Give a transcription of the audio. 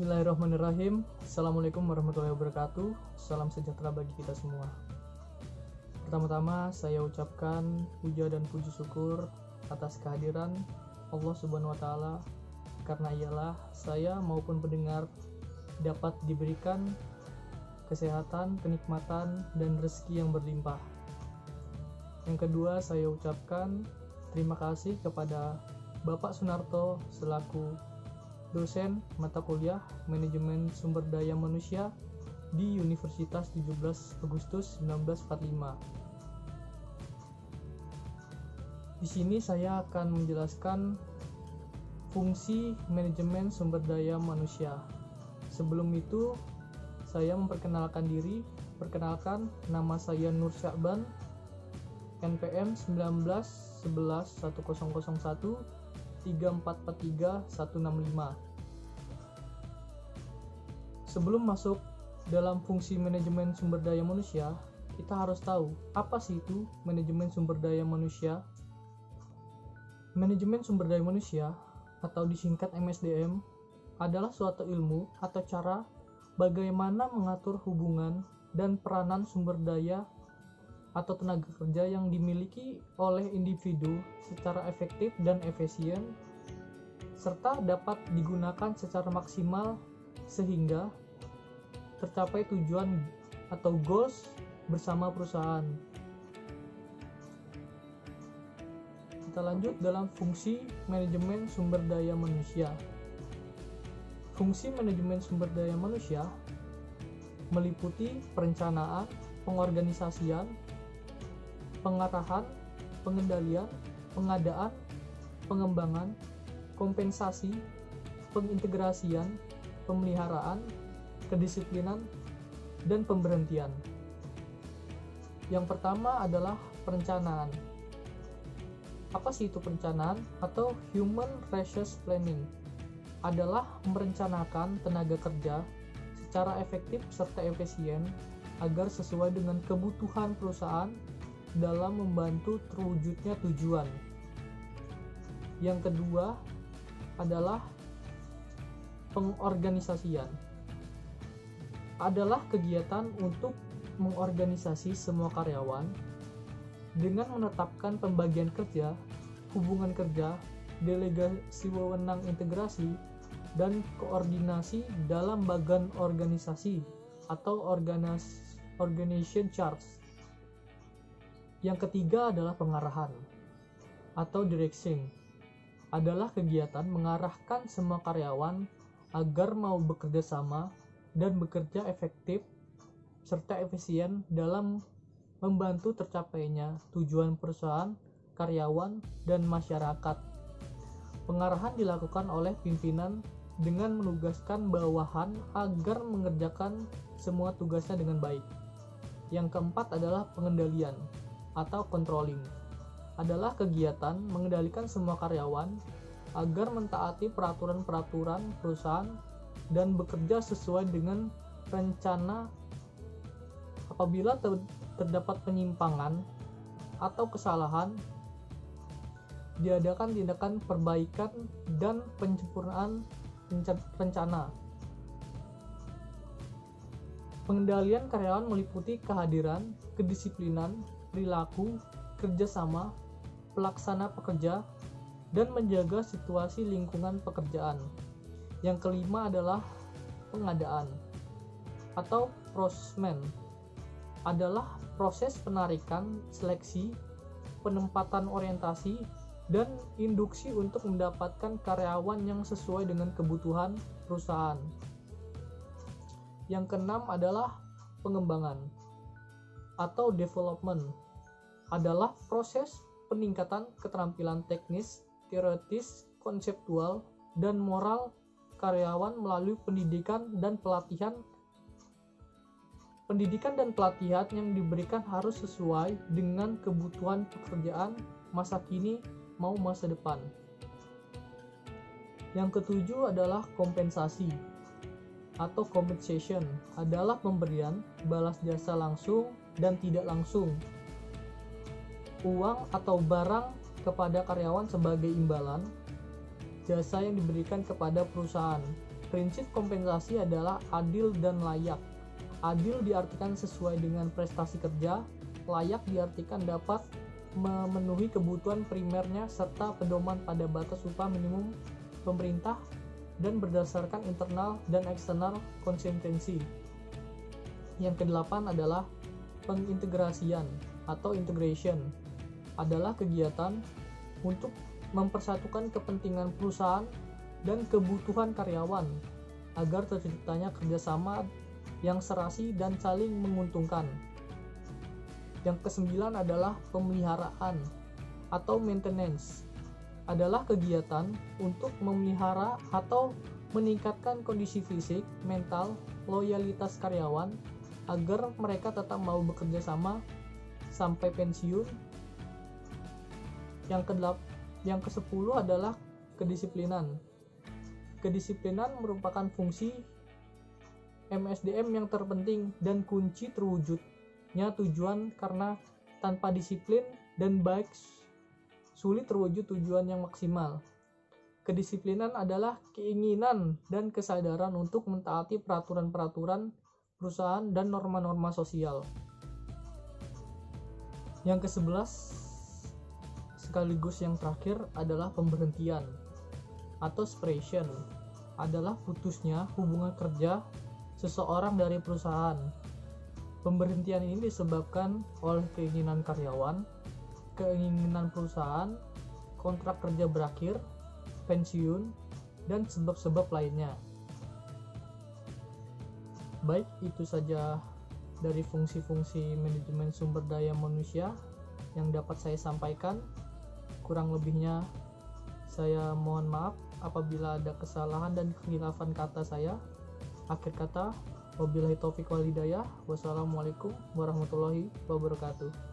Bismillahirrahmanirrahim. Assalamualaikum warahmatullahi wabarakatuh. Salam sejahtera bagi kita semua. Pertama-tama saya ucapkan puja dan puji syukur atas kehadiran Allah Subhanahu wa taala karena ialah saya maupun pendengar dapat diberikan kesehatan, kenikmatan dan rezeki yang berlimpah. Yang kedua, saya ucapkan terima kasih kepada Bapak Sunarto selaku dosen mata kuliah Manajemen Sumber Daya Manusia di Universitas 17 Agustus 1945. Di sini saya akan menjelaskan fungsi manajemen sumber daya manusia. Sebelum itu, saya memperkenalkan diri. Perkenalkan, nama saya Nur Syakban, NPM 19 11 1001 3443 165. Sebelum masuk dalam fungsi manajemen sumber daya manusia, kita harus tahu apa sih itu manajemen sumber daya manusia. Manajemen sumber daya manusia atau disingkat MSDM adalah suatu ilmu atau cara bagaimana mengatur hubungan dan peranan sumber daya atau tenaga kerja yang dimiliki oleh individu secara efektif dan efisien serta dapat digunakan secara maksimal sehingga tercapai tujuan atau goals bersama perusahaan. Kita lanjut dalam fungsi manajemen sumber daya manusia. Fungsi manajemen sumber daya manusia meliputi perencanaan, pengorganisasian, pengarahan, pengendalian, pengadaan, pengembangan, kompensasi, pengintegrasian, pemeliharaan, kedisiplinan, dan pemberhentian. Yang pertama adalah perencanaan. Apa sih itu perencanaan atau human resource planning? Adalah merencanakan tenaga kerja secara efektif serta efisien agar sesuai dengan kebutuhan perusahaan dalam membantu terwujudnya tujuan. Yang kedua adalah pengorganisasian. Adalah kegiatan untuk mengorganisasi semua karyawan dengan menetapkan pembagian kerja, hubungan kerja, delegasi wewenang integrasi, dan koordinasi dalam bagian organisasi atau organization charts yang ketiga adalah pengarahan atau direction. Adalah kegiatan mengarahkan semua karyawan agar mau bekerja sama dan bekerja efektif serta efisien dalam membantu tercapainya tujuan perusahaan, karyawan, dan masyarakat. Pengarahan dilakukan oleh pimpinan dengan menugaskan bawahan agar mengerjakan semua tugasnya dengan baik. Yang keempat adalah pengendalian atau controlling adalah kegiatan mengendalikan semua karyawan agar mentaati peraturan-peraturan perusahaan dan bekerja sesuai dengan rencana. Apabila ter terdapat penyimpangan atau kesalahan diadakan tindakan perbaikan dan penyempurnaan rencana. Pengendalian karyawan meliputi kehadiran kedisiplinan perilaku, kerjasama, pelaksana pekerja, dan menjaga situasi lingkungan pekerjaan. Yang kelima adalah pengadaan atau prosesmen adalah proses penarikan, seleksi, penempatan orientasi, dan induksi untuk mendapatkan karyawan yang sesuai dengan kebutuhan perusahaan. Yang keenam adalah pengembangan atau development adalah proses peningkatan keterampilan teknis, teoritis, konseptual, dan moral karyawan melalui pendidikan dan pelatihan. Pendidikan dan pelatihan yang diberikan harus sesuai dengan kebutuhan pekerjaan masa kini mau masa depan. Yang ketujuh adalah kompensasi atau compensation adalah pemberian balas jasa langsung dan tidak langsung. Uang atau barang kepada karyawan sebagai imbalan jasa yang diberikan kepada perusahaan Prinsip kompensasi adalah adil dan layak. Adil diartikan sesuai dengan prestasi kerja, layak diartikan dapat memenuhi kebutuhan primernya serta pedoman pada batas upah minimum pemerintah dan berdasarkan internal dan eksternal konsistensi. Yang kedelapan adalah pengintegrasian atau integration adalah kegiatan untuk mempersatukan kepentingan perusahaan dan kebutuhan karyawan agar terciptanya kerjasama yang serasi dan saling menguntungkan. Yang kesembilan adalah pemeliharaan atau maintenance adalah kegiatan untuk memelihara atau meningkatkan kondisi fisik, mental, loyalitas karyawan agar mereka tetap mau bekerja sama sampai pensiun. Yang ke yang ke-10 adalah kedisiplinan. Kedisiplinan merupakan fungsi MSDM yang terpenting dan kunci terwujudnya tujuan karena tanpa disiplin dan baik sulit terwujud tujuan yang maksimal. Kedisiplinan adalah keinginan dan kesadaran untuk mentaati peraturan-peraturan perusahaan dan norma-norma sosial. Yang ke-11 sekaligus yang terakhir adalah pemberhentian atau separation adalah putusnya hubungan kerja seseorang dari perusahaan. Pemberhentian ini disebabkan oleh keinginan karyawan keinginan perusahaan, kontrak kerja berakhir, pensiun, dan sebab-sebab lainnya. Baik, itu saja dari fungsi-fungsi manajemen sumber daya manusia yang dapat saya sampaikan. Kurang lebihnya, saya mohon maaf apabila ada kesalahan dan kekhilafan kata saya. Akhir kata, wabillahi taufiq walhidayah. Wassalamualaikum warahmatullahi wabarakatuh.